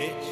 bitch.